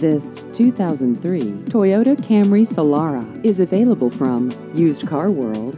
This 2003 Toyota Camry Solara is available from Used Car World.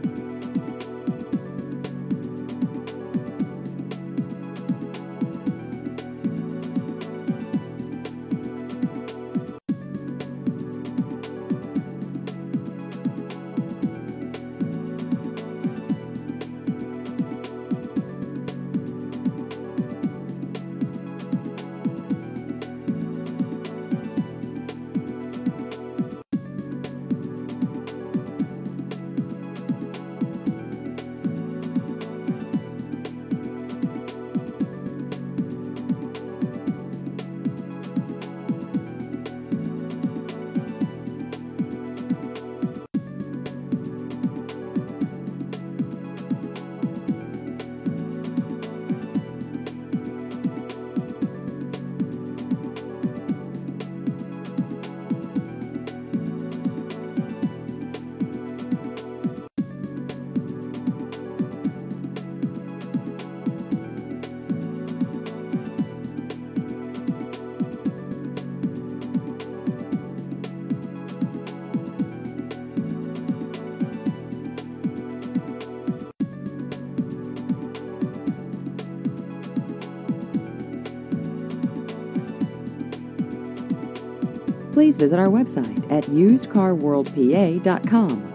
Please visit our website at usedcarworldpa.com.